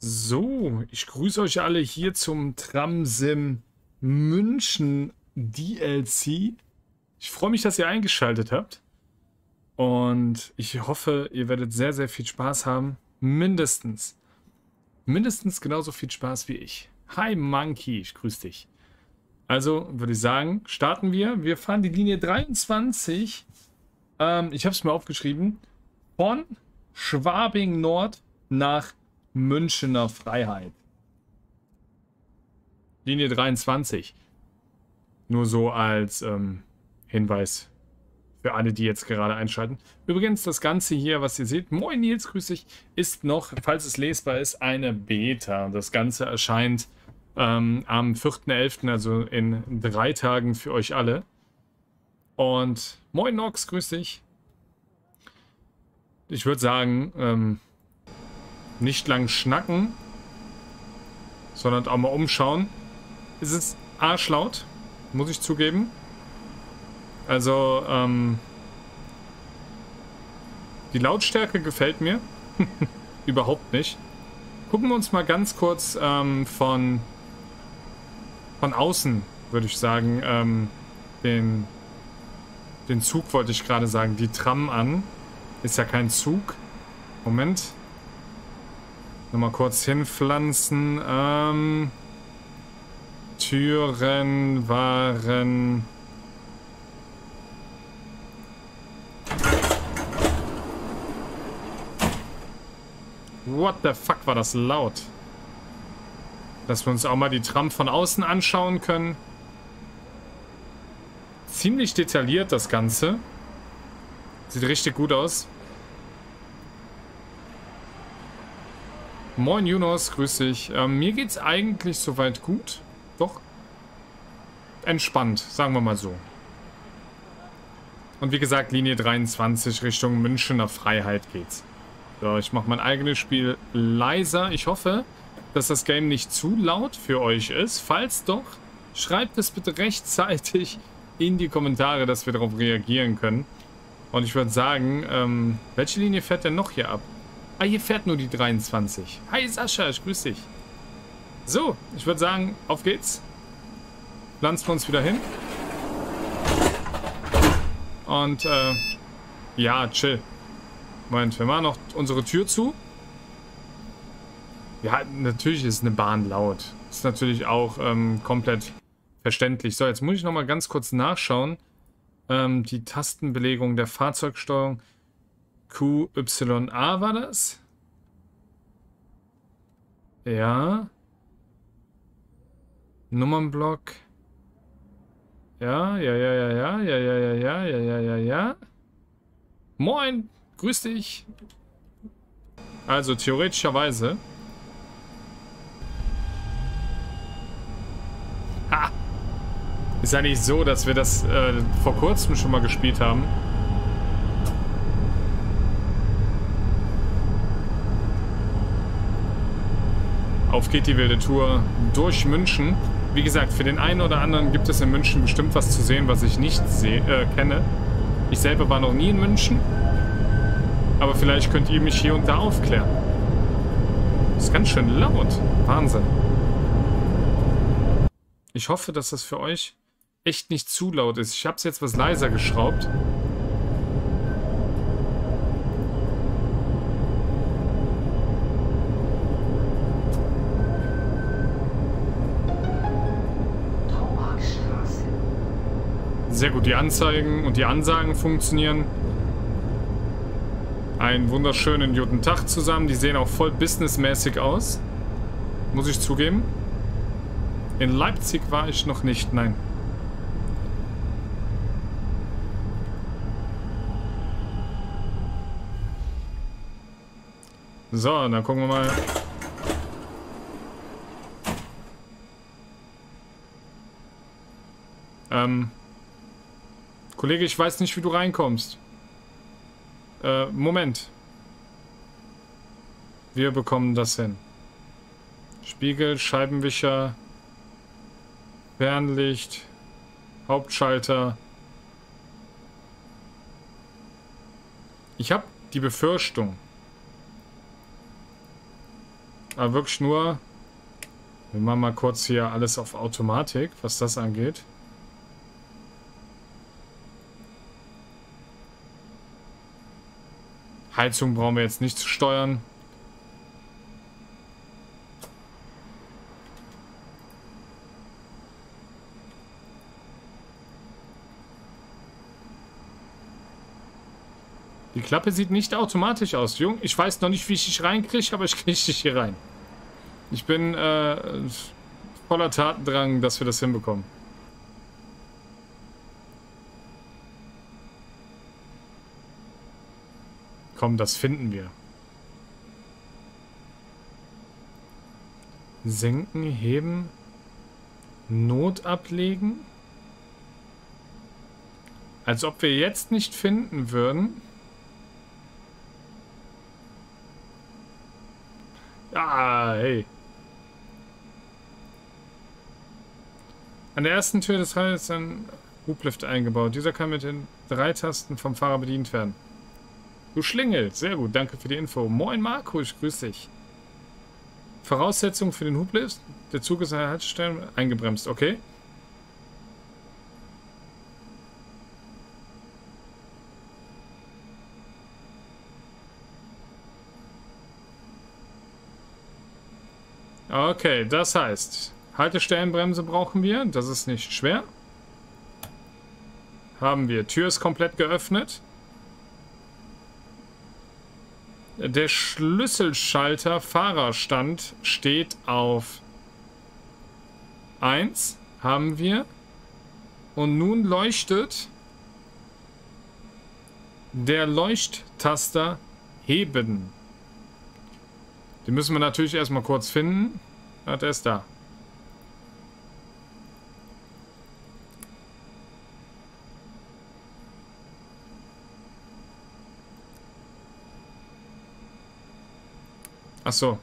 So, ich grüße euch alle hier zum Tramsim München DLC. Ich freue mich, dass ihr eingeschaltet habt. Und ich hoffe, ihr werdet sehr, sehr viel Spaß haben. Mindestens. Mindestens genauso viel Spaß wie ich. Hi Monkey, ich grüße dich. Also würde ich sagen, starten wir. Wir fahren die Linie 23. Ähm, ich habe es mir aufgeschrieben. Von Schwabing Nord nach Münchener Freiheit. Linie 23. Nur so als ähm, Hinweis für alle, die jetzt gerade einschalten. Übrigens, das Ganze hier, was ihr seht, moin Nils, grüß dich, ist noch, falls es lesbar ist, eine Beta. Das Ganze erscheint ähm, am 4.11., also in drei Tagen für euch alle. Und moin Nox, grüß dich. Ich würde sagen, ähm, nicht lang schnacken, sondern auch mal umschauen. Es ist arschlaut, muss ich zugeben. Also, ähm, die Lautstärke gefällt mir. Überhaupt nicht. Gucken wir uns mal ganz kurz ähm, von, von außen, würde ich sagen, ähm, den, den Zug wollte ich gerade sagen, die Tram an. Ist ja kein Zug. Moment. Nochmal kurz hinpflanzen. Ähm, Türen waren... What the fuck war das laut? Dass wir uns auch mal die Tram von außen anschauen können. Ziemlich detailliert das Ganze. Sieht richtig gut aus. Moin Junos, grüß dich. Ähm, mir geht's eigentlich soweit gut. Doch. Entspannt, sagen wir mal so. Und wie gesagt, Linie 23 Richtung Münchener Freiheit geht's. So, ich mache mein eigenes Spiel leiser. Ich hoffe, dass das Game nicht zu laut für euch ist. Falls doch, schreibt es bitte rechtzeitig in die Kommentare, dass wir darauf reagieren können. Und ich würde sagen, ähm, welche Linie fährt denn noch hier ab? Ah, hier fährt nur die 23. Hi Sascha, ich grüße dich. So, ich würde sagen, auf geht's. Pflanzen wir uns wieder hin. Und, äh, ja, chill. Moment, wir machen noch unsere Tür zu. Ja, natürlich ist eine Bahn laut. Ist natürlich auch ähm, komplett verständlich. So, jetzt muss ich nochmal ganz kurz nachschauen. Ähm, die Tastenbelegung der Fahrzeugsteuerung. QYA war das? Ja. Nummernblock. Ja, ja, ja, ja, ja, ja, ja, ja, ja, ja, ja, ja, ja. Moin, grüß dich. Also theoretischerweise. Ha! Ist ja nicht so, dass wir das äh, vor kurzem schon mal gespielt haben. Auf geht die wilde Tour durch München. Wie gesagt, für den einen oder anderen gibt es in München bestimmt was zu sehen, was ich nicht äh, kenne. Ich selber war noch nie in München. Aber vielleicht könnt ihr mich hier und da aufklären. ist ganz schön laut. Wahnsinn. Ich hoffe, dass das für euch echt nicht zu laut ist. Ich habe es jetzt was leiser geschraubt. Sehr gut, die Anzeigen und die Ansagen funktionieren. Einen wunderschönen guten Tag zusammen. Die sehen auch voll businessmäßig aus. Muss ich zugeben. In Leipzig war ich noch nicht, nein. So, dann gucken wir mal. Ähm, Kollege, ich weiß nicht, wie du reinkommst. Äh, Moment. Wir bekommen das hin. Spiegel, Scheibenwischer, Fernlicht, Hauptschalter. Ich habe die Befürchtung, Aber wirklich nur... Wir machen mal kurz hier alles auf Automatik, was das angeht. Heizung brauchen wir jetzt nicht zu steuern. Die Klappe sieht nicht automatisch aus, Jung. Ich weiß noch nicht, wie ich dich reinkriege, aber ich kriege dich hier rein. Ich bin äh, voller Tatendrang, dass wir das hinbekommen. Komm, das finden wir. Senken, heben, Not ablegen. Als ob wir jetzt nicht finden würden. Ah, hey. An der ersten Tür des Rades ist ein Hublift eingebaut. Dieser kann mit den drei Tasten vom Fahrer bedient werden. Du Schlingel, sehr gut, danke für die Info. Moin Marco, ich grüße dich. Voraussetzung für den Hublift? Der Zug ist an der Haltestelle eingebremst, okay. Okay, das heißt, Haltestellenbremse brauchen wir. Das ist nicht schwer. Haben wir. Tür ist komplett geöffnet. Der Schlüsselschalter Fahrerstand steht auf 1. Haben wir. Und nun leuchtet der Leuchttaster heben. Den müssen wir natürlich erstmal kurz finden. Ah, der ist da. Ach so.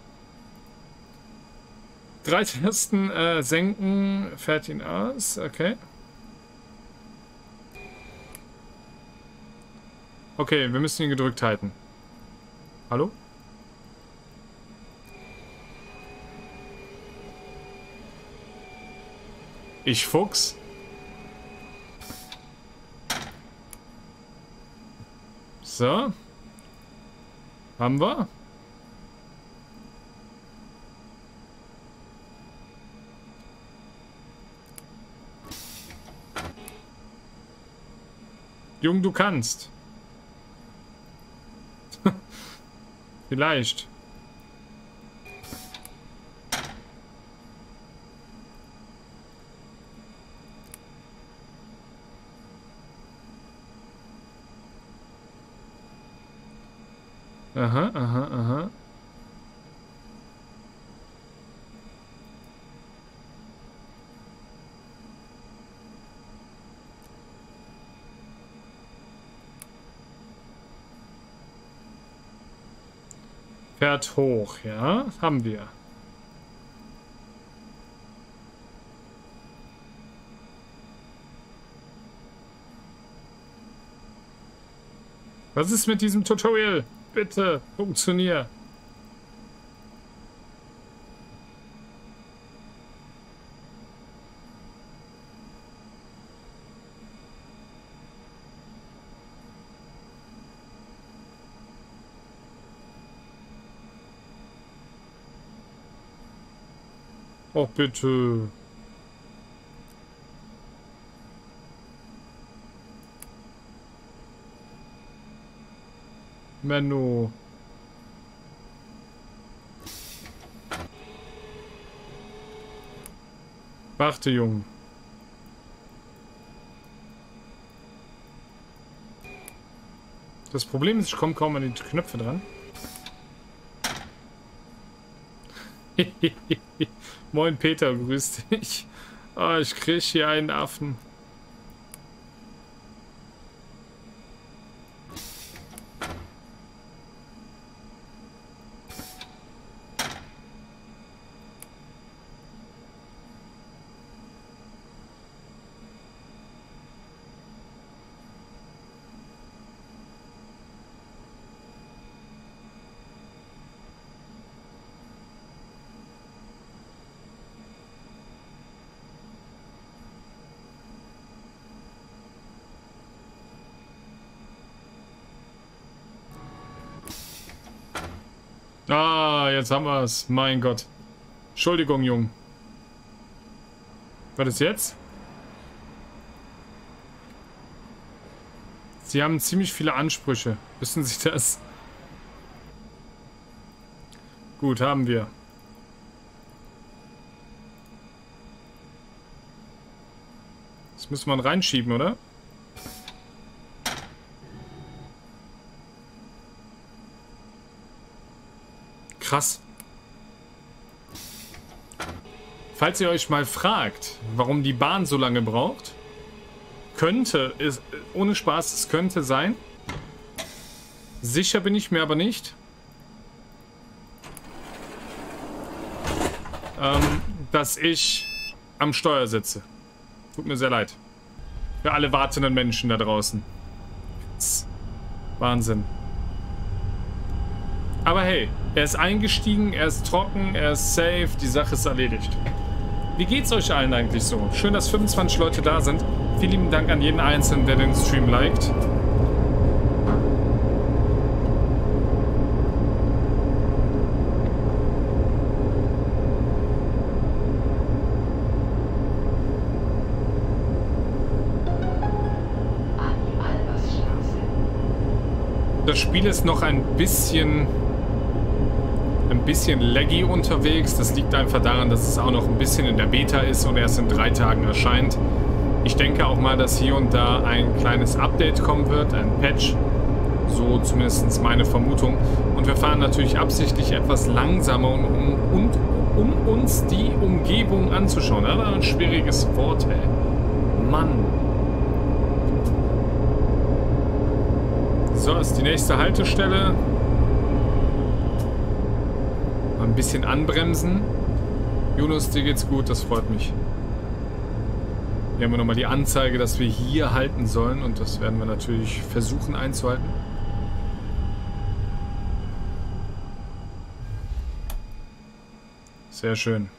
Drei Tasten äh, senken, fährt ihn aus. Okay. Okay, wir müssen ihn gedrückt halten. Hallo? Ich Fuchs. So. Haben wir. Jung, du kannst. Vielleicht. Aha, aha. Fährt hoch, ja? Haben wir. Was ist mit diesem Tutorial? Bitte, funktionier. Oh, bitte. Menno. Warte, Jung. Das Problem ist, ich komme kaum an die Knöpfe dran. Moin Peter, grüß dich. Oh, ich krieg hier einen Affen. Jetzt haben wir es. Mein Gott. Entschuldigung, Jung. Was ist jetzt? Sie haben ziemlich viele Ansprüche. Wissen Sie das? Gut, haben wir. Das muss man reinschieben, oder? Krass. Falls ihr euch mal fragt, warum die Bahn so lange braucht, könnte, ist, ohne Spaß, es könnte sein. Sicher bin ich mir aber nicht. Ähm, dass ich am Steuer sitze. Tut mir sehr leid. Für alle wartenden Menschen da draußen. Wahnsinn. Aber hey, er ist eingestiegen, er ist trocken, er ist safe, die Sache ist erledigt. Wie geht's euch allen eigentlich so? Schön, dass 25 Leute da sind. Vielen lieben Dank an jeden Einzelnen, der den Stream liked. Das Spiel ist noch ein bisschen bisschen laggy unterwegs. Das liegt einfach daran, dass es auch noch ein bisschen in der Beta ist und erst in drei Tagen erscheint. Ich denke auch mal, dass hier und da ein kleines Update kommen wird, ein Patch. So zumindest meine Vermutung. Und wir fahren natürlich absichtlich etwas langsamer, um, um, um uns die Umgebung anzuschauen. Das war ein schwieriges Wort, ey. Mann. So, ist die nächste Haltestelle. Mal bisschen anbremsen. Jonas, dir geht's gut, das freut mich. Hier haben wir nochmal die Anzeige, dass wir hier halten sollen und das werden wir natürlich versuchen einzuhalten. Sehr schön.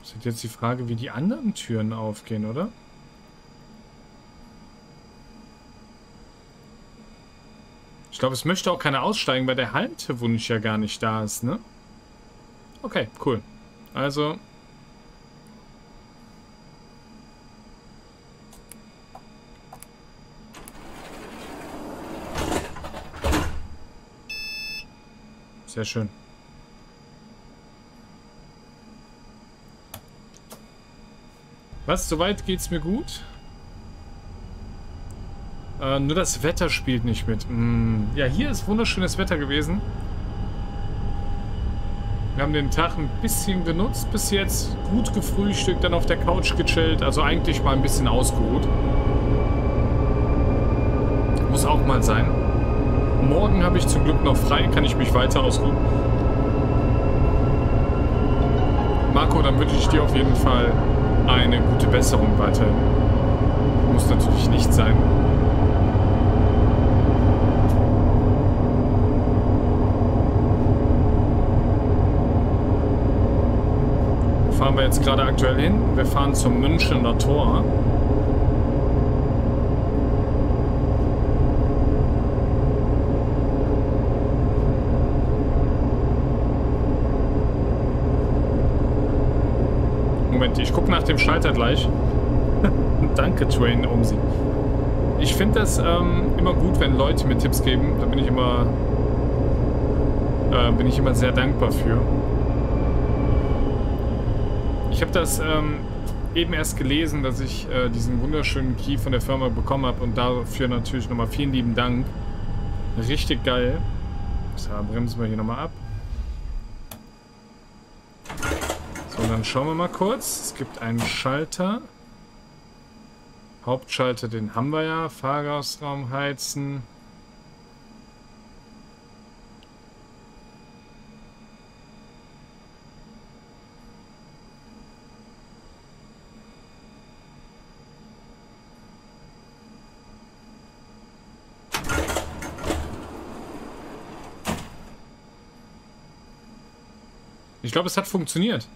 Das ist jetzt die Frage, wie die anderen Türen aufgehen, oder? Glaube, es möchte auch keiner aussteigen, weil der Haltewunsch ja gar nicht da ist, ne? Okay, cool. Also... Sehr schön. Was? Soweit geht's mir gut? Äh, nur das Wetter spielt nicht mit. Mm, ja, hier ist wunderschönes Wetter gewesen. Wir haben den Tag ein bisschen genutzt bis jetzt. Gut gefrühstückt, dann auf der Couch gechillt. Also eigentlich mal ein bisschen ausgeruht. Muss auch mal sein. Morgen habe ich zum Glück noch frei, kann ich mich weiter ausruhen. Marco, dann wünsche ich dir auf jeden Fall eine gute Besserung weiterhin. Muss natürlich nicht sein. Fahren wir jetzt gerade aktuell hin. Wir fahren zum Münchener Tor. Moment, ich gucke nach dem Schalter gleich. Danke, Train Umsi. Ich finde das ähm, immer gut, wenn Leute mir Tipps geben. Da bin ich immer, äh, bin ich immer sehr dankbar für. Ich habe das ähm, eben erst gelesen, dass ich äh, diesen wunderschönen Key von der Firma bekommen habe und dafür natürlich nochmal vielen lieben Dank. Richtig geil. So, bremsen wir hier nochmal ab. So, dann schauen wir mal kurz. Es gibt einen Schalter. Hauptschalter, den haben wir ja. Fahrgastraum heizen. Ich glaube, es hat funktioniert.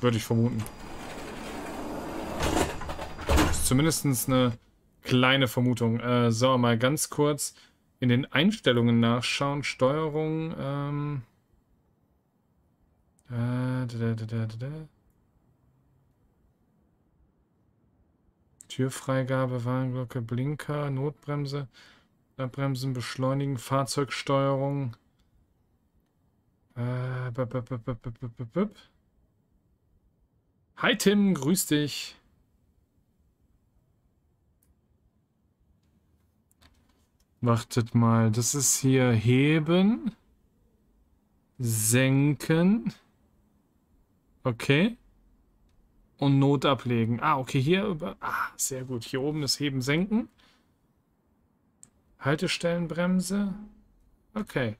Würde ich vermuten. Ist zumindest eine kleine Vermutung. Äh, so, mal ganz kurz in den Einstellungen nachschauen. Steuerung. Ähm, äh, da, da, da, Türfreigabe, Warnglocke, Blinker, Notbremse, Bremsen, Beschleunigen, Fahrzeugsteuerung. Äh, Hi Tim, grüß dich. Wartet mal, das ist hier heben, senken. Okay. Und Not ablegen. Ah, okay, hier über. Ah, sehr gut. Hier oben ist Heben, Senken. Haltestellenbremse. Okay.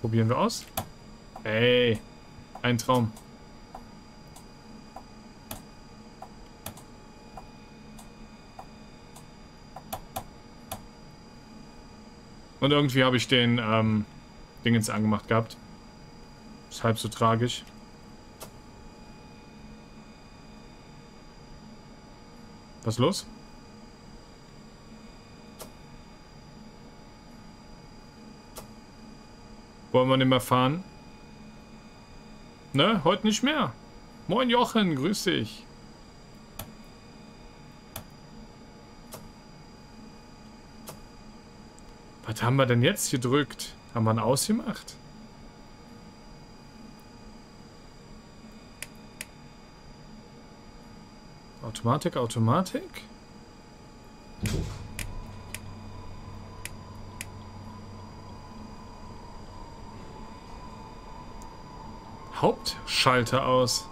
Probieren wir aus. Ey, ein Traum. Und irgendwie habe ich den ähm, Dingens angemacht gehabt. Ist halb so tragisch. Was ist los? Wollen wir nicht mehr fahren? Ne, heute nicht mehr. Moin Jochen, grüß dich. Was haben wir denn jetzt gedrückt? Haben wir einen ausgemacht? Automatik, Automatik. Hauptschalter aus.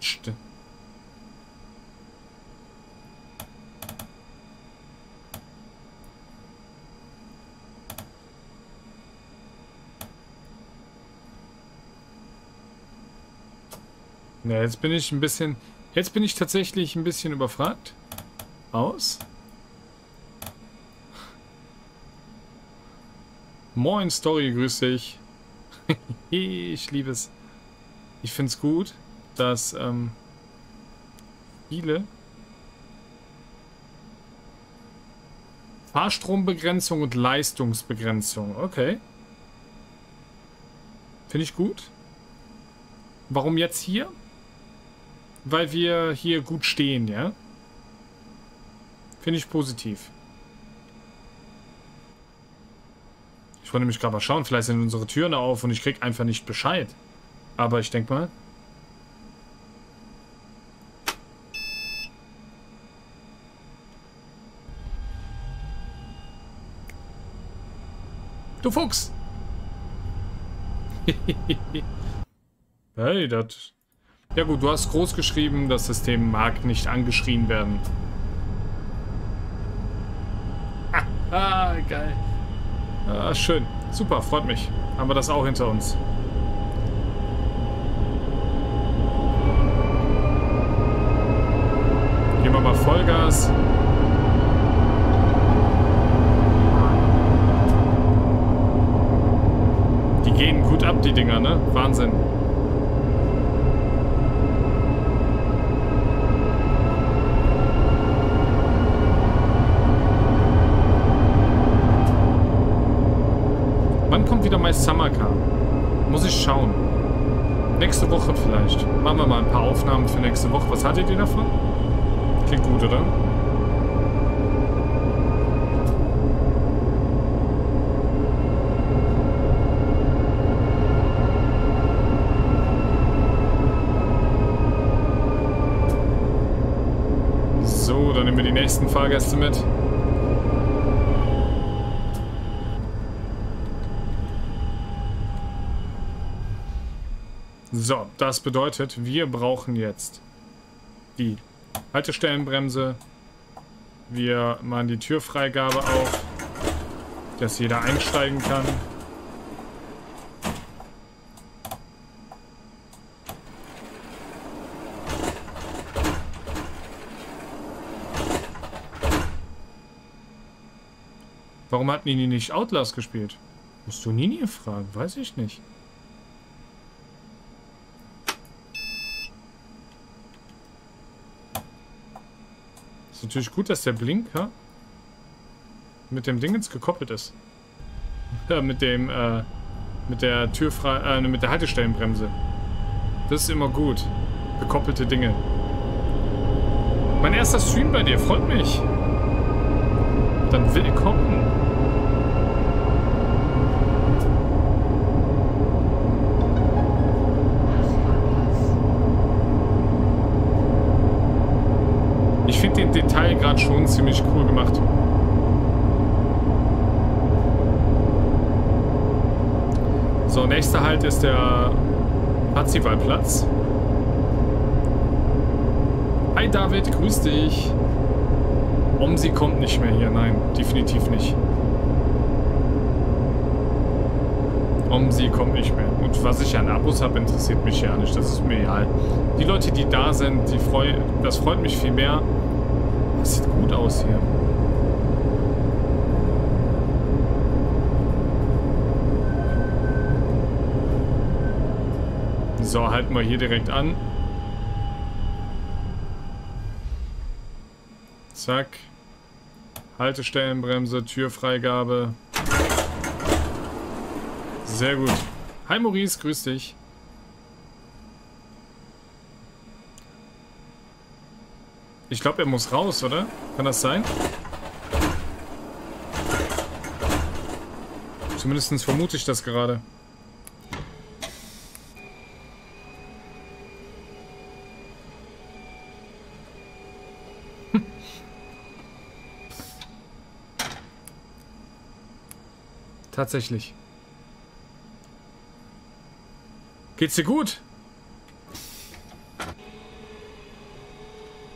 Stück. Ja, jetzt bin ich ein bisschen... Jetzt bin ich tatsächlich ein bisschen überfragt. Aus. Moin Story, grüß dich. ich liebe es. Ich finde es gut, dass ähm, viele Fahrstrombegrenzung und Leistungsbegrenzung. Okay. Finde ich gut. Warum jetzt hier? weil wir hier gut stehen, ja? Finde ich positiv. Ich wollte nämlich gerade mal schauen, vielleicht sind unsere Türen auf und ich krieg einfach nicht Bescheid. Aber ich denke mal... Du Fuchs! hey, das ja gut, du hast groß geschrieben, das System mag nicht angeschrien werden. Ah, geil. Ah, schön. Super, freut mich. Haben wir das auch hinter uns. Gehen wir mal Vollgas. Die gehen gut ab, die Dinger, ne? Wahnsinn. wieder My Summer Car. Muss ich schauen. Nächste Woche vielleicht. Machen wir mal ein paar Aufnahmen für nächste Woche. Was hattet ihr davon? Klingt gut, oder? So, dann nehmen wir die nächsten Fahrgäste mit. So, das bedeutet, wir brauchen jetzt die Haltestellenbremse. Wir machen die Türfreigabe auf, dass jeder einsteigen kann. Warum hat Nini nicht Outlast gespielt? Musst du Nini fragen, weiß ich nicht. Natürlich gut, dass der Blinker mit dem Dingens gekoppelt ist. Ja, mit dem, äh, mit der Türfrei, äh, mit der Haltestellenbremse. Das ist immer gut. Gekoppelte Dinge. Mein erster Stream bei dir, freut mich. Dann willkommen. Finde den Detail gerade schon ziemlich cool gemacht. So, nächster Halt ist der Parzivalplatz. Hi David, grüß dich. Omsi kommt nicht mehr hier, nein, definitiv nicht. Omsi kommt nicht mehr. Und was ich an Abos habe, interessiert mich ja nicht. Das ist mir egal. Die Leute, die da sind, die freu das freut mich viel mehr. Das sieht gut aus hier. So, halten wir hier direkt an. Zack. Haltestellenbremse, Türfreigabe. Sehr gut. Hi Maurice, grüß dich. Ich glaube, er muss raus, oder? Kann das sein? Zumindest vermute ich das gerade. Tatsächlich. Geht's dir gut?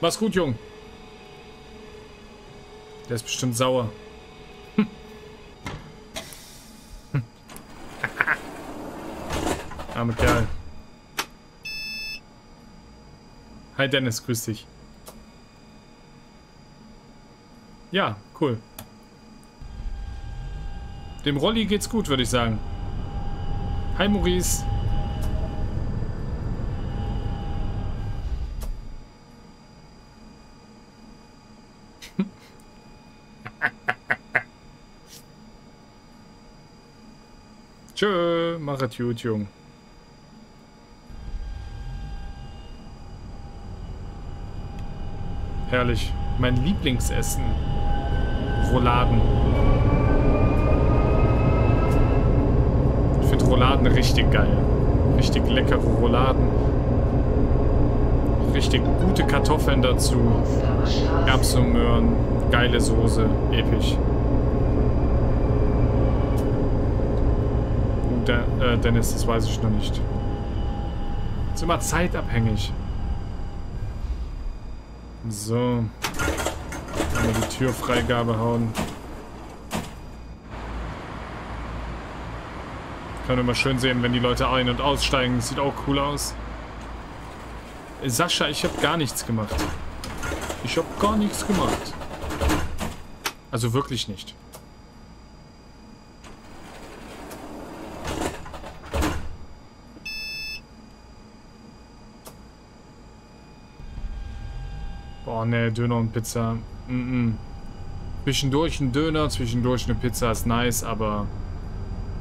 Mach's gut, Jung. Der ist bestimmt sauer. Hm. Arme Kerl. Hi Dennis, grüß dich. Ja, cool. Dem Rolli geht's gut, würde ich sagen. Hi Maurice. Tschö, mach es gut, Jung. Herrlich. Mein Lieblingsessen. Rouladen. Rouladen richtig geil. Richtig leckere Rouladen. Richtig gute Kartoffeln dazu. Erbsen, Möhren, geile Soße. Episch. Der, äh, Dennis, das weiß ich noch nicht. Ist immer zeitabhängig. So. Einmal die Türfreigabe hauen. Kann man immer schön sehen, wenn die Leute ein- und aussteigen. Das sieht auch cool aus. Sascha, ich habe gar nichts gemacht. Ich habe gar nichts gemacht. Also wirklich nicht. Ne, Döner und Pizza. Mm -mm. Zwischendurch ein Döner, zwischendurch eine Pizza ist nice, aber...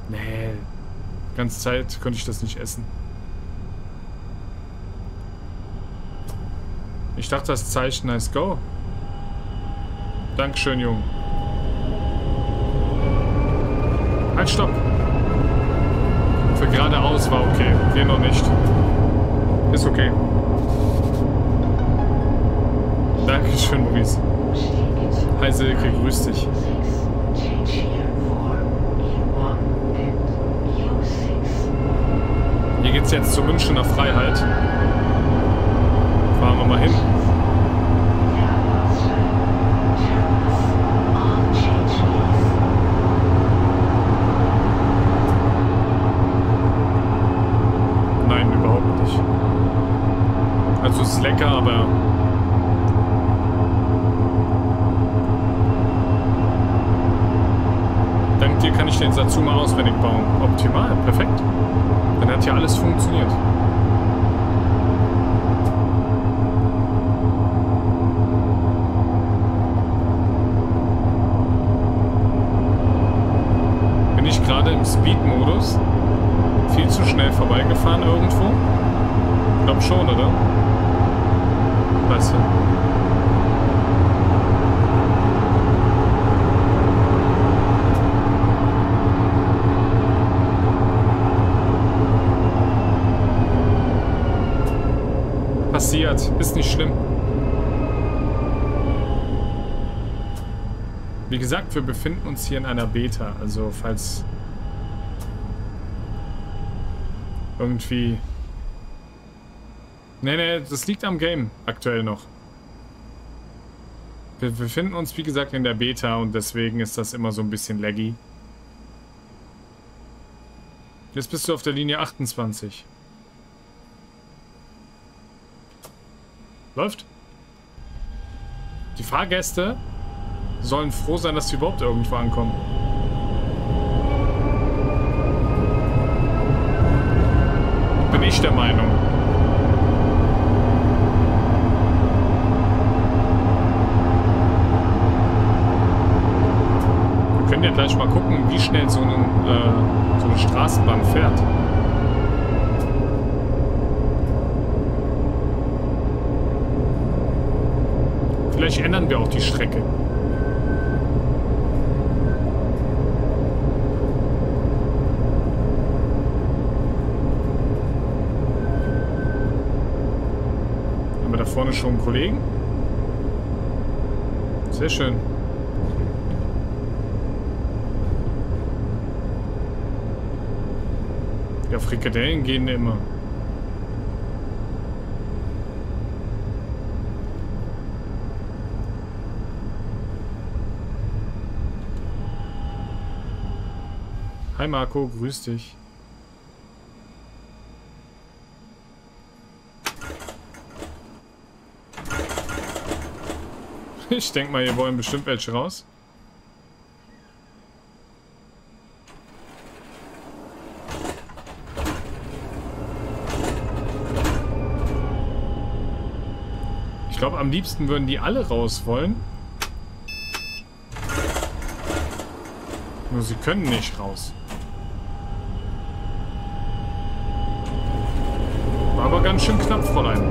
Nee, ganze Zeit konnte ich das nicht essen. Ich dachte, das Zeichen nice go. Dankeschön, Jung. Halt, stopp. Für geradeaus war okay. Wir noch nicht. Ist okay. Dankeschön, Maurice. Hi Silke, grüß dich. Hier geht's jetzt zur Münchner Freiheit. Fahren wir mal hin. Nein, überhaupt nicht. Also es ist lecker, aber kann ich den Satsuma auswendig bauen. Optimal, perfekt. Dann hat ja alles funktioniert. Bin ich gerade im Speed-Modus viel zu schnell vorbeigefahren irgendwo? Ich glaube schon, oder? Weißt du? Passiert. Ist nicht schlimm. Wie gesagt, wir befinden uns hier in einer Beta. Also falls irgendwie... Nee, nee, das liegt am Game aktuell noch. Wir befinden uns, wie gesagt, in der Beta und deswegen ist das immer so ein bisschen laggy. Jetzt bist du auf der Linie 28. Läuft. Die Fahrgäste sollen froh sein, dass sie überhaupt irgendwo ankommen. Bin ich der Meinung. Wir können ja gleich mal gucken, wie schnell so, einen, äh, so eine Straßenbahn fährt. Vielleicht ändern wir auch die Strecke. Haben wir da vorne schon einen Kollegen? Sehr schön. Ja, Frikadellen gehen immer. Hi Marco, grüß dich. Ich denke mal, hier wollen bestimmt welche raus. Ich glaube, am liebsten würden die alle raus wollen. Nur sie können nicht raus. aber ganz schön knapp, Fräulein.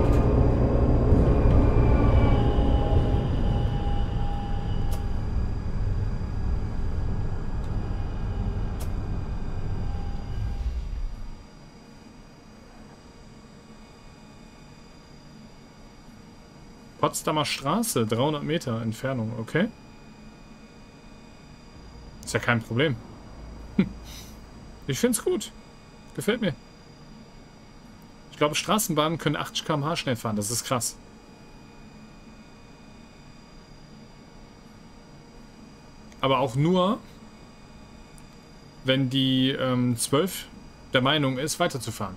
Potsdamer Straße, 300 Meter Entfernung, okay. Ist ja kein Problem. Ich find's gut. Gefällt mir. Ich glaube, Straßenbahnen können 80 km/h schnell fahren. Das ist krass. Aber auch nur, wenn die ähm, 12 der Meinung ist, weiterzufahren.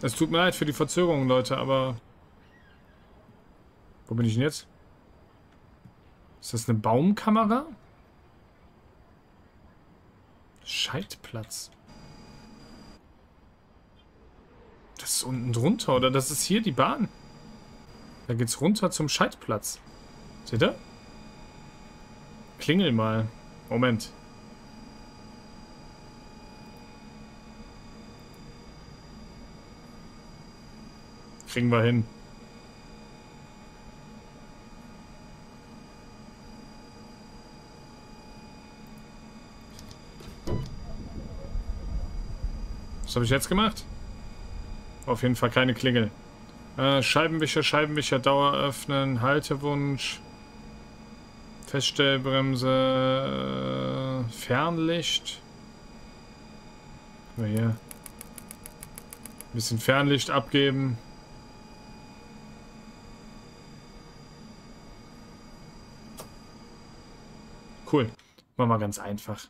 Es tut mir leid für die Verzögerung, Leute, aber... Wo bin ich denn jetzt? Ist das eine Baumkamera? Schaltplatz. Das ist unten drunter, oder? Das ist hier die Bahn. Da geht's runter zum Schaltplatz. Seht ihr? Klingel mal. Moment. Kriegen wir hin. Habe ich jetzt gemacht? Auf jeden Fall keine Klingel. Äh, Scheibenwischer, Scheibenwischer, Dauer öffnen, Haltewunsch, Feststellbremse, äh, Fernlicht. Na hier. Ein bisschen Fernlicht abgeben. Cool. Machen wir ganz einfach.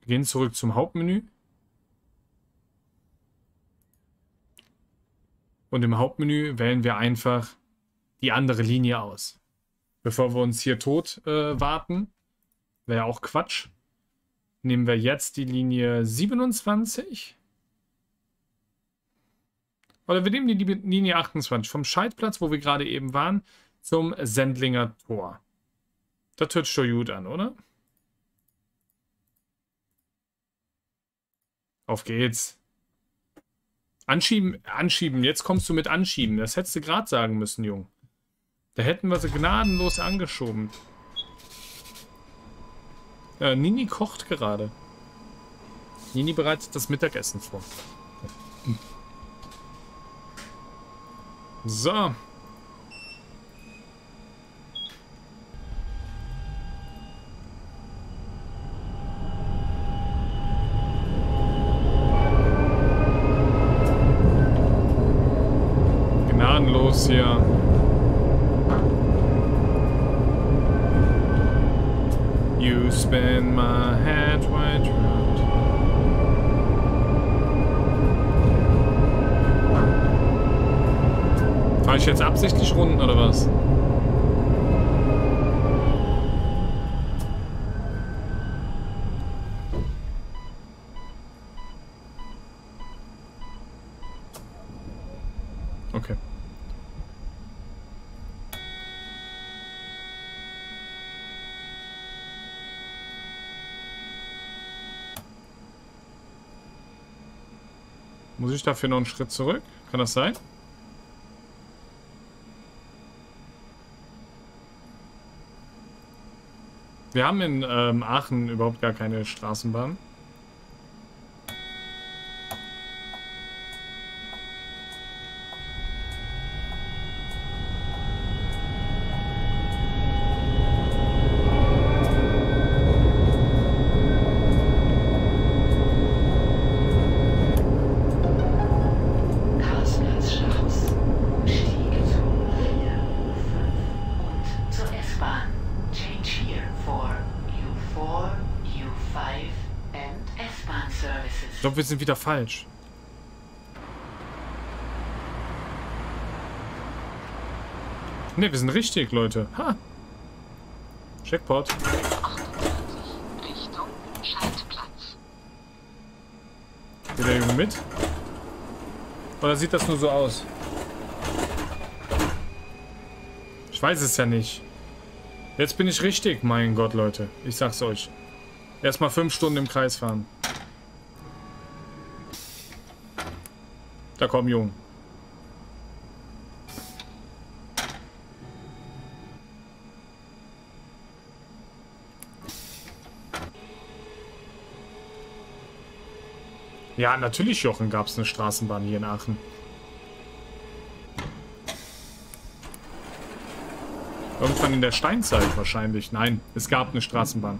Wir gehen zurück zum Hauptmenü. Und im Hauptmenü wählen wir einfach die andere Linie aus. Bevor wir uns hier tot äh, warten. Wäre auch Quatsch. Nehmen wir jetzt die Linie 27. Oder wir nehmen die Linie 28 vom Scheidplatz, wo wir gerade eben waren, zum Sendlinger Tor. Das hört schon gut an, oder? Auf geht's. Anschieben, anschieben. Jetzt kommst du mit anschieben. Das hättest du gerade sagen müssen, Jung. Da hätten wir sie gnadenlos angeschoben. Ja, Nini kocht gerade. Nini bereitet das Mittagessen vor. So. Gnadenlos hier. You spin my head right round. Fahre ich jetzt absichtlich Runden oder was? Okay. Muss ich dafür noch einen Schritt zurück? Kann das sein? Wir haben in ähm, Aachen überhaupt gar keine Straßenbahn. Wir sind wieder falsch. Ne, wir sind richtig, Leute. Ha! Checkpot. Richtung Schaltplatz. Geht der Junge mit? Oder sieht das nur so aus? Ich weiß es ja nicht. Jetzt bin ich richtig, mein Gott, Leute. Ich sag's euch. Erstmal fünf Stunden im Kreis fahren. Da komm, Jung. Ja, natürlich, Jochen, gab es eine Straßenbahn hier in Aachen. Irgendwann in der Steinzeit wahrscheinlich. Nein, es gab eine Straßenbahn.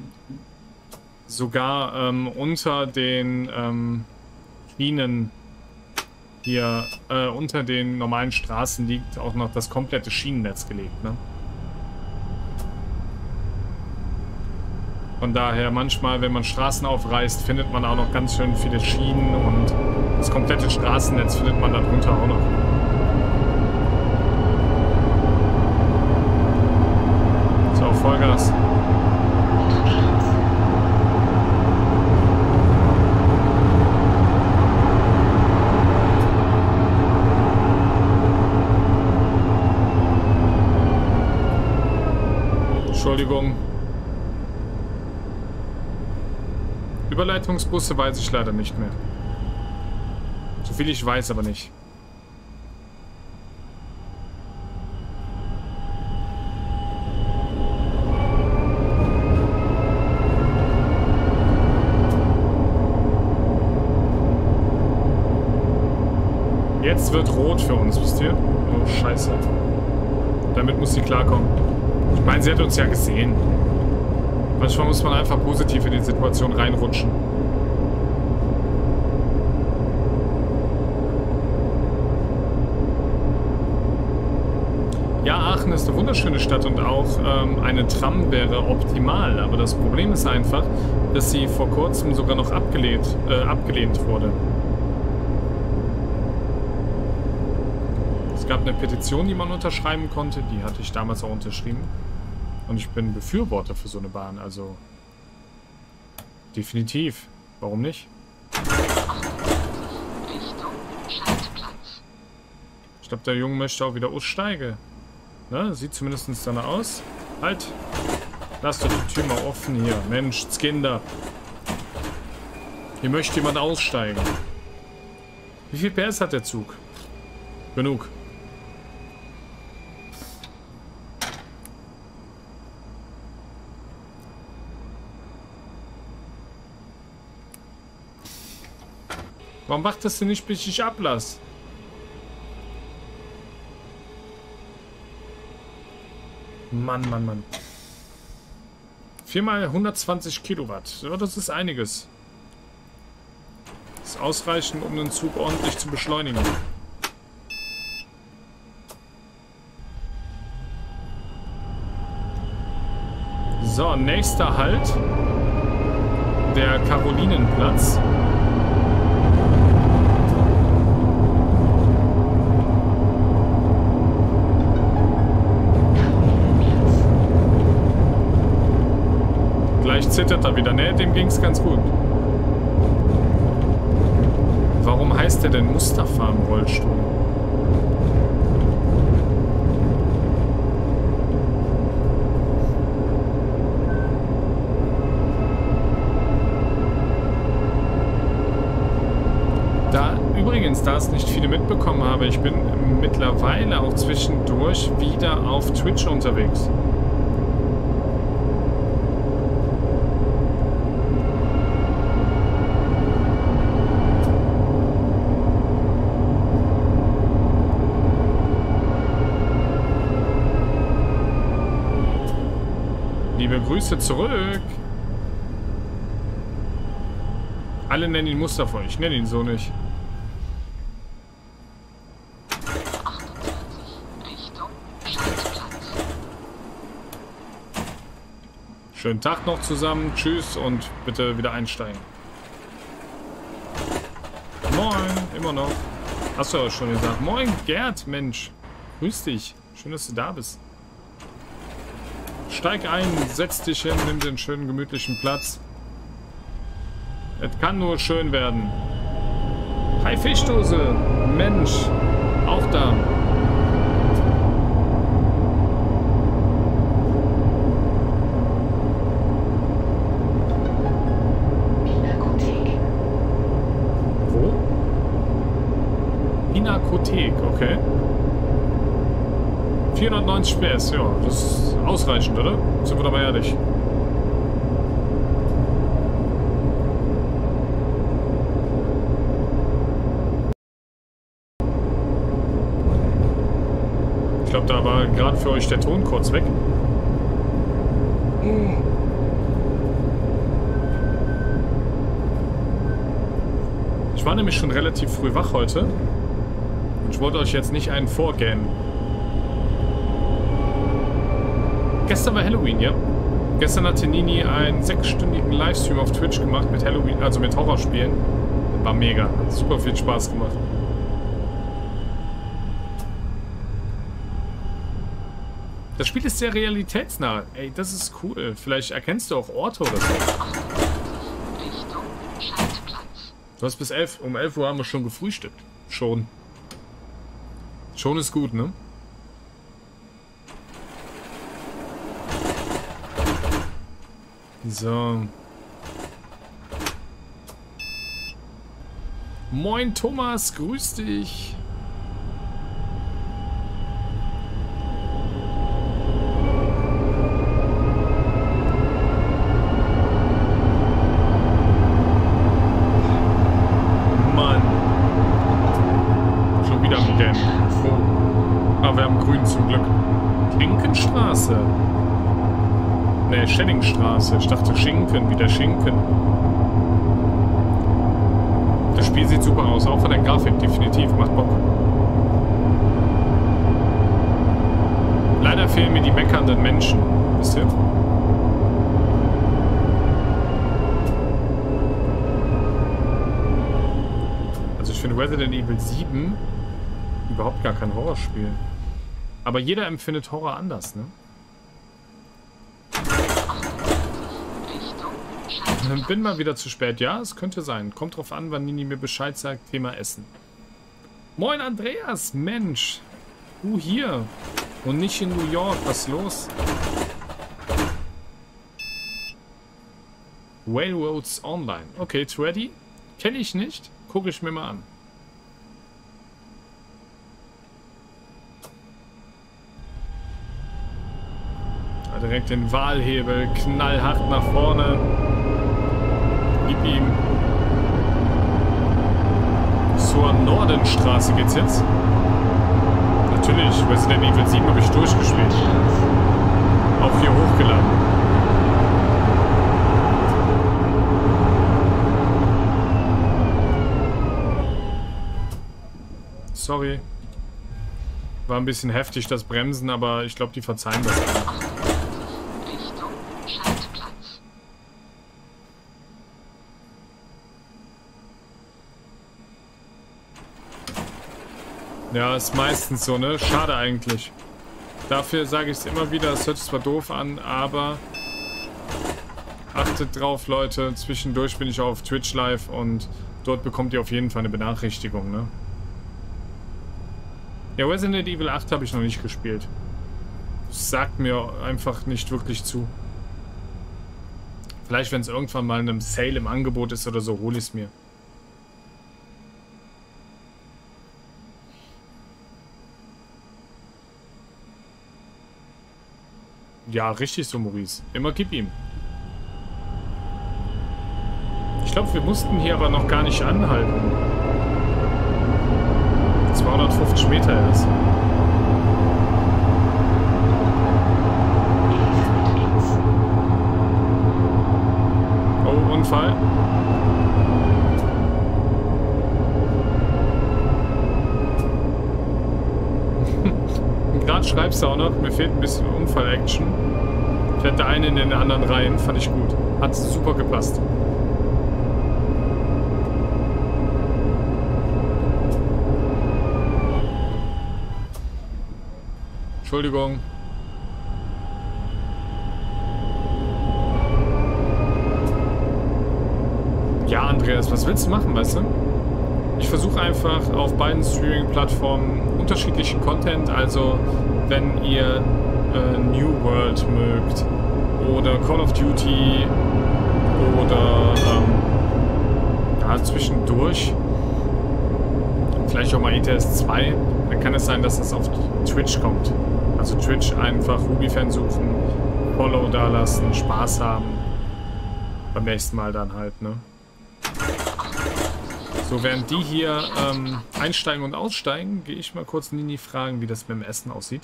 Sogar ähm, unter den ähm, Schienen hier äh, unter den normalen Straßen liegt auch noch das komplette Schienennetz gelegt, ne? Von daher, manchmal, wenn man Straßen aufreißt, findet man auch noch ganz schön viele Schienen und das komplette Straßennetz findet man darunter auch noch. So, Vollgas. Entschuldigung. Überleitungsbusse weiß ich leider nicht mehr. So viel ich weiß, aber nicht. Jetzt wird rot für uns, wisst ihr? Oh, scheiße. Damit muss sie klarkommen. Ich meine, sie hat uns ja gesehen. Manchmal muss man einfach positiv in die Situation reinrutschen. Ja, Aachen ist eine wunderschöne Stadt und auch ähm, eine Tram wäre optimal. Aber das Problem ist einfach, dass sie vor kurzem sogar noch abgelehnt, äh, abgelehnt wurde. Es gab eine Petition, die man unterschreiben konnte. Die hatte ich damals auch unterschrieben. Und ich bin Befürworter für so eine Bahn, also definitiv. Warum nicht? Ich glaube, der Junge möchte auch wieder aussteigen. Ne? Sieht zumindest danach aus. Halt! Lass doch die Tür mal offen hier. Mensch, Kinder. Hier möchte jemand aussteigen. Wie viel PS hat der Zug? Genug. Warum macht das denn nicht, bis ich ablass? Mann, Mann, Mann. Viermal 120 Kilowatt. Ja, das ist einiges. Das ist ausreichend, um den Zug ordentlich zu beschleunigen. So, nächster Halt. Der Karolinenplatz. Zittert er wieder. Ne, dem ging es ganz gut. Warum heißt der denn Mustafa im Rollstuhl? Da, übrigens, da es nicht viele mitbekommen habe, ich bin mittlerweile auch zwischendurch wieder auf Twitch unterwegs. Grüße zurück. Alle nennen ihn Mustafa. Ich nenne ihn so nicht. Schönen Tag noch zusammen. Tschüss und bitte wieder einsteigen. Moin, immer noch. Hast du ja schon gesagt. Moin, Gerd, Mensch. Grüß dich. Schön, dass du da bist. Steig ein, setz dich hin, nimm den schönen gemütlichen Platz. Es kann nur schön werden. Hi Fischdose, Mensch, auch da. Wo? Pinakothek, okay. 490 PS, ja, das ist ausreichend, oder? Sind wir doch mal ehrlich. Ich glaube, da war gerade für euch der Ton kurz weg. Ich war nämlich schon relativ früh wach heute. Und ich wollte euch jetzt nicht einen vorgähnen. Gestern war Halloween, ja. Gestern hatte Nini einen sechsstündigen Livestream auf Twitch gemacht mit Halloween, also mit Horrorspielen. War mega. Hat super viel Spaß gemacht. Das Spiel ist sehr realitätsnah. Ey, das ist cool. Vielleicht erkennst du auch Orte oder so. Du hast bis 11. Um 11 Uhr haben wir schon gefrühstückt. Schon. Schon ist gut, ne? So. Moin Thomas, grüß dich. Mann. Schon wieder am Game. Oh. Aber wir haben grün zum Glück. Klinkenstraße. Ne, Schellingstraße. Ich dachte Schinken, wie der Schinken. Das Spiel sieht super aus, auch von der Grafik definitiv. Macht Bock. Leider fehlen mir die meckernden Menschen. Wisst ihr? Also ich finde Resident Evil 7 überhaupt gar kein Horrorspiel. Aber jeder empfindet Horror anders, ne? Bin mal wieder zu spät. Ja, es könnte sein. Kommt drauf an, wann Nini mir Bescheid sagt. Thema Essen. Moin, Andreas. Mensch. Du hier. Und nicht in New York. Was ist los? Railroads Online. Okay, it's ready. Kenne ich nicht. Gucke ich mir mal an. direkt den Wahlhebel, knallhart nach vorne. Gib ihm. Zur Nordenstraße geht's jetzt. Natürlich, Resident Evil 7 habe ich durchgespielt. Auch hier hochgeladen. Sorry. War ein bisschen heftig, das Bremsen, aber ich glaube, die verzeihen das. Ja, ist meistens so, ne? Schade eigentlich. Dafür sage ich es immer wieder, es hört sich zwar doof an, aber achtet drauf, Leute. Zwischendurch bin ich auf Twitch live und dort bekommt ihr auf jeden Fall eine Benachrichtigung, ne? Ja, Resident Evil 8 habe ich noch nicht gespielt. Sagt mir einfach nicht wirklich zu. Vielleicht, wenn es irgendwann mal in einem Sale im Angebot ist oder so, hole ich es mir. Ja, richtig so, Maurice. Immer gib ihm. Ich glaube, wir mussten hier aber noch gar nicht anhalten. 250 Meter erst. Oh, Unfall. Gerade schreibst du auch noch, mir fehlt ein bisschen Unfall-Action. Ich hatte einen in den anderen Reihen, fand ich gut. Hat super gepasst. Entschuldigung. Ja, Andreas, was willst du machen, weißt du? Ich versuche einfach auf beiden Streaming-Plattformen unterschiedlichen Content, also wenn ihr äh, New World mögt oder Call of Duty oder ähm, ja, zwischendurch vielleicht auch mal ETS 2, dann kann es sein, dass das auf Twitch kommt. Also Twitch einfach Ruby-Fan suchen, Follow da lassen, Spaß haben. Beim nächsten Mal dann halt, ne? So, während die hier ähm, einsteigen und aussteigen, gehe ich mal kurz Nini fragen, wie das mit dem Essen aussieht.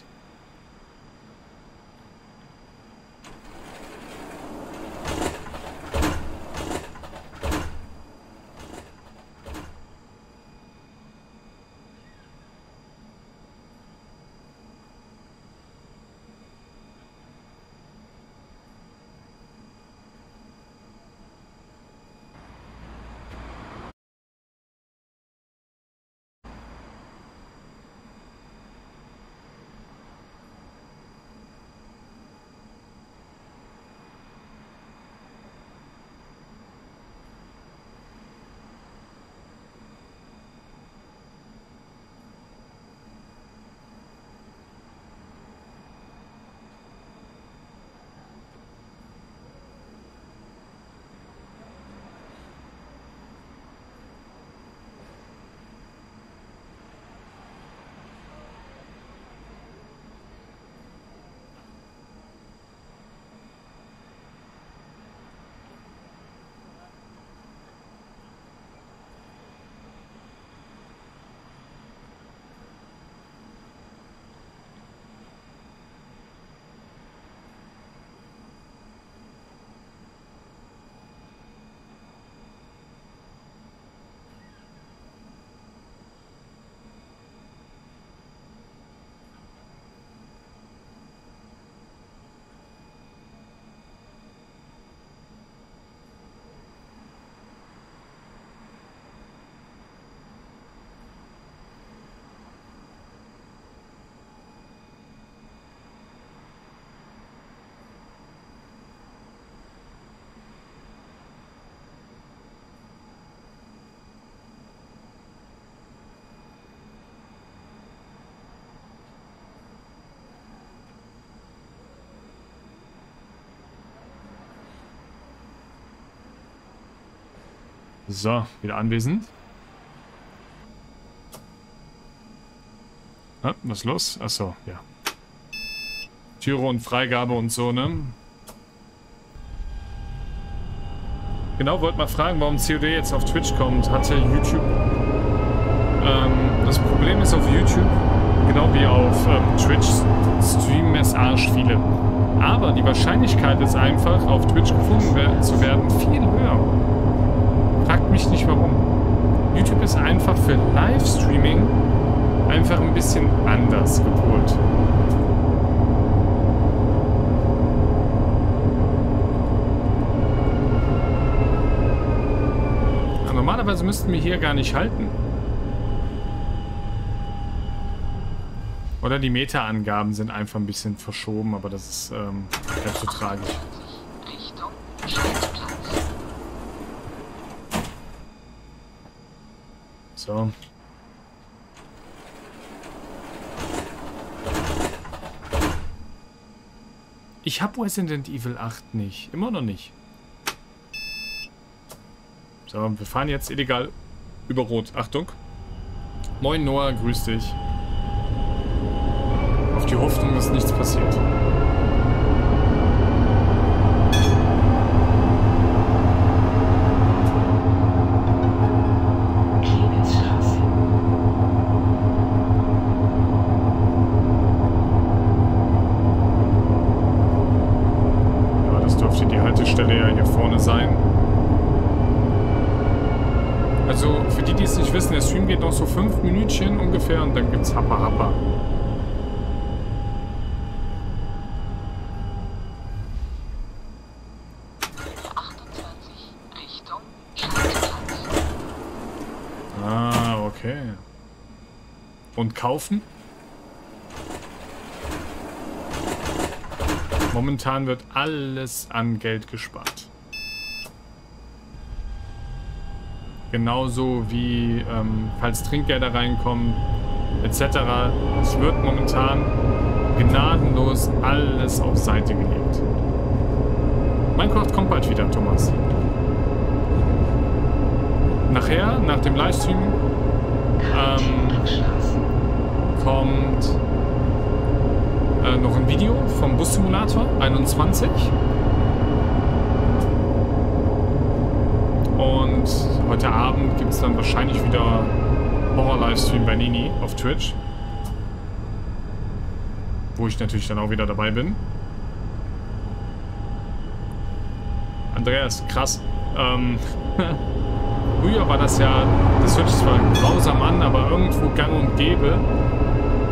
So, wieder anwesend. Ah, was ist los? Achso, ja. Türe und Freigabe und so, ne? Genau, wollte mal fragen, warum COD jetzt auf Twitch kommt. Hatte YouTube... Ähm, das Problem ist auf YouTube, genau wie auf ähm, Twitch, streamen es arsch viele. Aber die Wahrscheinlichkeit ist einfach, auf Twitch gefunden zu werden, viel höher. Mich nicht warum. YouTube ist einfach für Livestreaming einfach ein bisschen anders gepolt. Normalerweise müssten wir hier gar nicht halten. Oder die Meta-Angaben sind einfach ein bisschen verschoben, aber das ist ähm, nicht so tragisch. So. Ich habe Resident Evil 8 nicht. Immer noch nicht. So, wir fahren jetzt illegal über Rot. Achtung. Moin Noah, grüß dich. Auf die Hoffnung, dass nichts passiert. Ja, das dürfte die Haltestelle ja hier vorne sein. Also für die, die es nicht wissen, der Stream geht noch so fünf Minütchen gibt's Happa Happa. Ah, okay. Und kaufen? Momentan wird alles an Geld gespart. Genauso wie, ähm, falls Trinkgelder reinkommen, etc. Es wird momentan gnadenlos alles auf Seite gelegt. Minecraft kommt bald wieder, Thomas. Nachher, nach dem Livestream, ähm, kommt äh, noch ein Video vom Bus Simulator 21. Und heute Abend gibt es dann wahrscheinlich wieder Horror-Livestream bei Nini auf Twitch. Wo ich natürlich dann auch wieder dabei bin. Andreas, krass. Ähm, früher war das ja, das hört sich zwar grausam an, aber irgendwo gang und gäbe.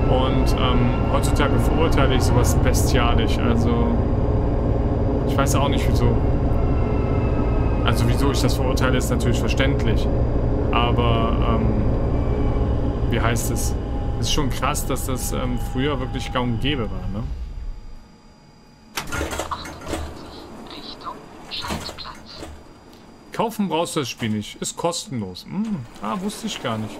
Und ähm, heutzutage verurteile ich sowas bestialisch. Also, ich weiß auch nicht wieso. Also wieso ich das verurteile, ist natürlich verständlich. Aber, ähm, wie heißt es? Es ist schon krass, dass das ähm, früher wirklich kaum und gäbe war, ne? Kaufen brauchst du das Spiel nicht. Ist kostenlos. Hm, ah, wusste ich gar nicht.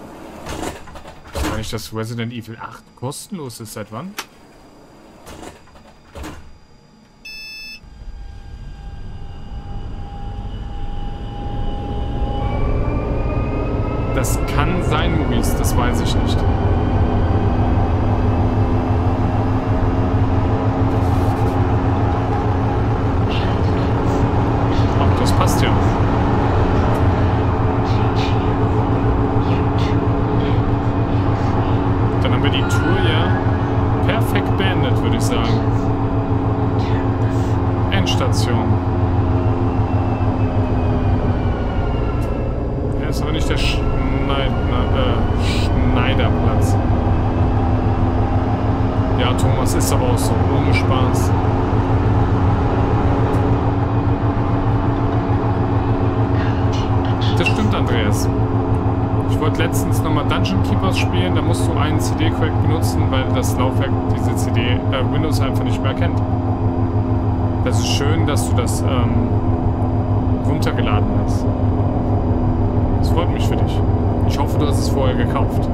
Ich weiß nicht, dass Resident Evil 8 kostenlos ist. Seit wann? Das kann sein, Maurice, das weiß ich nicht. Ach, das passt ja. Dann haben wir die Tour ja perfekt beendet, würde ich sagen. Endstation. Er ist aber nicht der Schneid äh, Schneiderplatz. Ja, Thomas, ist aber auch so. Ohne Spaß. Das stimmt, Andreas. Ich wollte letztens nochmal Dungeon Keepers spielen, da musst du einen CD-Crack benutzen, weil das Laufwerk diese CD, äh, Windows einfach nicht mehr erkennt. Das ist schön, dass du das ähm, runtergeladen hast. Das freut mich für dich. Ich hoffe, du hast es vorher gekauft.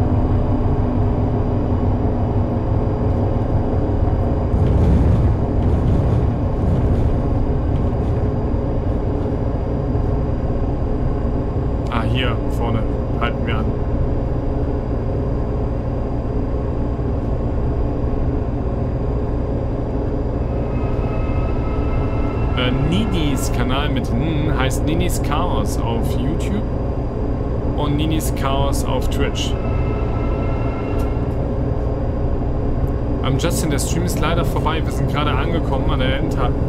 Ah, hier vorne halten wir an. Äh, Ninis Kanal mit N heißt Ninis Chaos auf YouTube und Ninis Chaos auf Twitch. Ähm, Justin, der Stream ist leider vorbei. Wir sind gerade angekommen an der Endhaltestelle.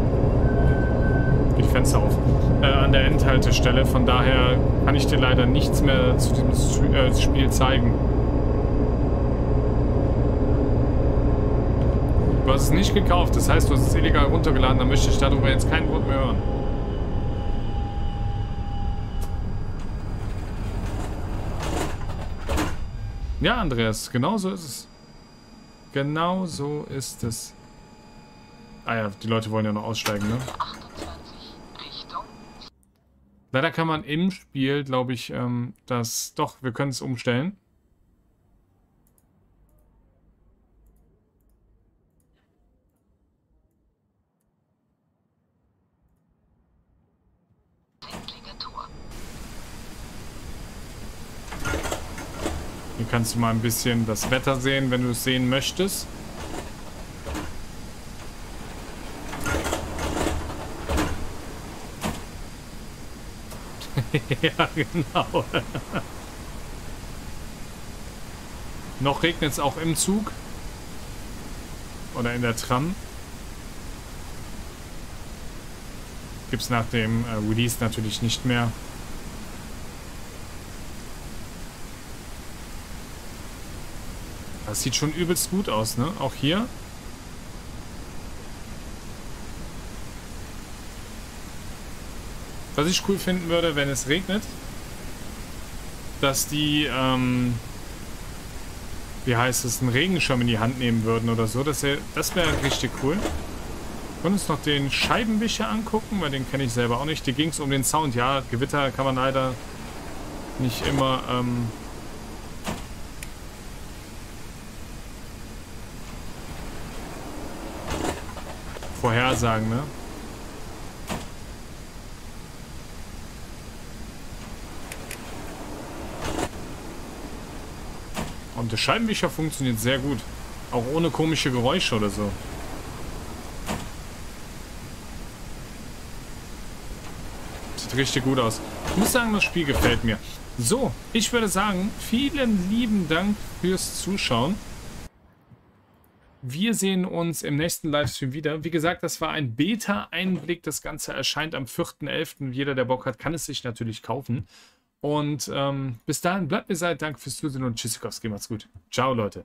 Geht Fenster auf. Äh, an der Endhaltestelle. Von daher kann ich dir leider nichts mehr zu diesem äh, Spiel zeigen. Du hast es nicht gekauft, das heißt, du hast es illegal runtergeladen. Dann möchte ich darüber jetzt kein Wort mehr hören. Ja, Andreas, genau so ist es. Genau so ist es. Ah ja, die Leute wollen ja noch aussteigen, ne? Leider kann man im Spiel, glaube ich, ähm, das... Doch, wir können es umstellen. Kannst du mal ein bisschen das Wetter sehen, wenn du es sehen möchtest. ja, genau. Noch regnet es auch im Zug. Oder in der Tram. Gibt es nach dem äh, Release natürlich nicht mehr. Das sieht schon übelst gut aus, ne? Auch hier. Was ich cool finden würde, wenn es regnet, dass die, ähm, wie heißt es, einen Regenschirm in die Hand nehmen würden oder so. Das, das wäre richtig cool. Können uns noch den Scheibenwischer angucken, weil den kenne ich selber auch nicht. Hier ging es um den Sound. Ja, Gewitter kann man leider nicht immer ähm, vorhersagen, ne? Und der Scheibenwischer funktioniert sehr gut. Auch ohne komische Geräusche oder so. Sieht richtig gut aus. Ich muss sagen, das Spiel gefällt mir. So, ich würde sagen, vielen lieben Dank fürs Zuschauen. Wir sehen uns im nächsten Livestream wieder. Wie gesagt, das war ein Beta-Einblick. Das Ganze erscheint am 4.11. Jeder, der Bock hat, kann es sich natürlich kaufen. Und ähm, bis dahin, bleibt mir seid. Danke fürs Zusehen und Tschüssikowski. Macht's gut. Ciao, Leute.